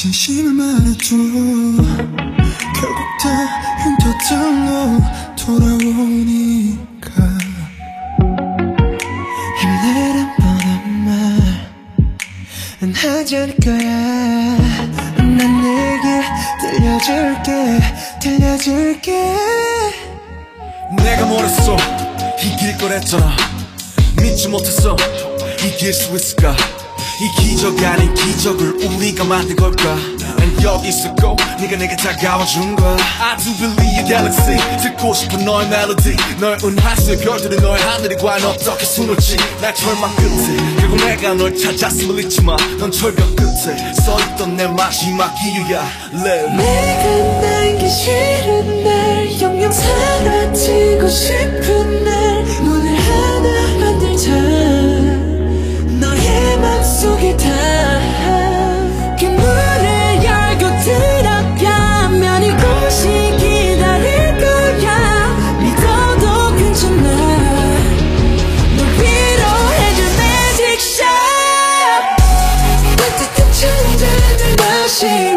진심을 말해줘. 결국 다 흉터들로 돌아오니까. 힘내란 뻔한 말은 하지 않을 거야. 난 내게 들려줄게. 들려줄게. 내가 뭐랬어? 이길 거랬잖아. 믿지 못했어. 이길 수 있을까 이 기적 아닌 기적을 우리가 만든 걸까? 난 여기 있었고 네가 내게 다가와준 거야 I do believe galaxy. 듣고 싶은 너의 멜로디 너의 은하수의 별들이 너의 하늘이 과연 어떻게 수놓지. 날 절망 끝에. 결국 내가 널 찾았음을 잊지 마 넌 절벽 끝에 써있던 내 마지막 이유야. Live 내가 남기 she